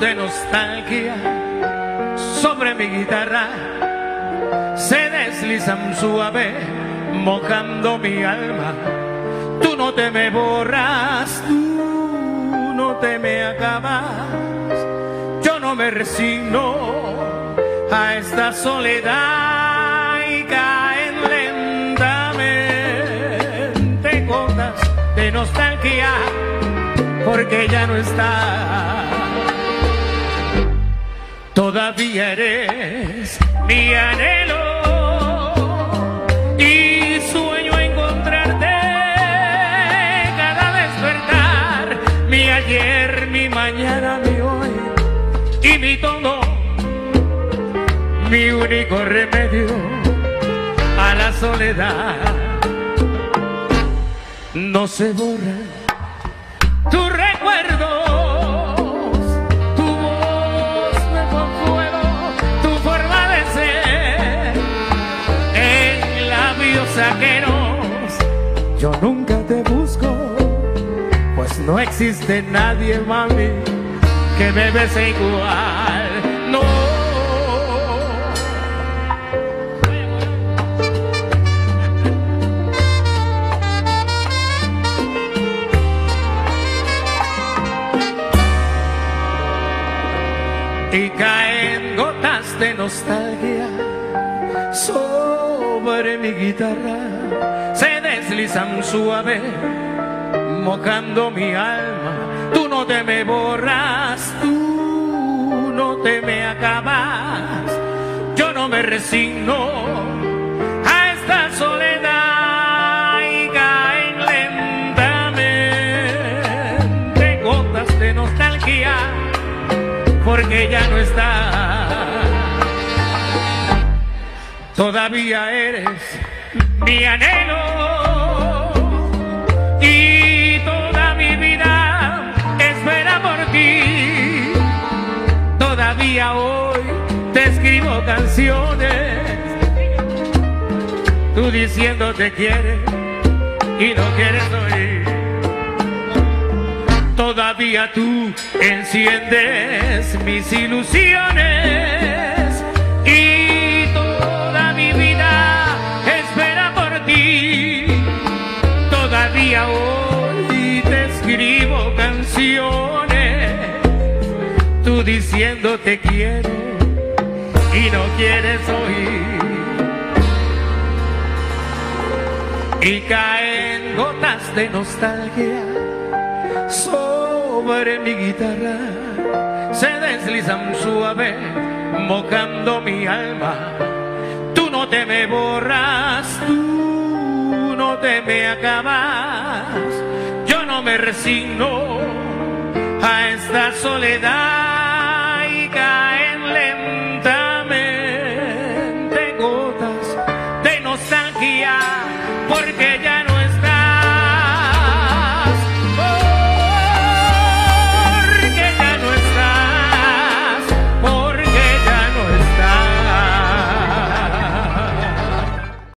nostalgia sobre mi guitarra se deslizan suave, mojando mi alma. Tú no te me borras, tú no te me acabas. Yo no me resigno a esta soledad y caen lentamente gotas de nostalgia porque ya no está. Todavía eres mi anhelo y sueño encontrarte cada despertar, mi ayer, mi mañana, mi hoy y mi todo, mi único remedio a la soledad. No se borra Yo nunca te busco, pues no existe nadie, mami, que me bese igual. No. y caen gotas de nostalgia sobre mi guitarra. Se deslizan suave, mojando mi alma. Tú no te me borras, tú no te me acabas. Yo no me resigno a esta soledad y caen lentamente gotas de nostalgia porque ya no está. Todavía eres mi anhelo y toda mi vida espera por ti. Todavía hoy te escribo canciones, tú diciendo te quieres y no quieres oír todavía tú enciendes mis ilusiones diciendo te quiero y no quieres oír. Y caen gotas de nostalgia sobre mi guitarra se deslizan suave, mojando mi alma. Tú no te me borras, tú no te me acabas. Yo no me resigno a esta soledad y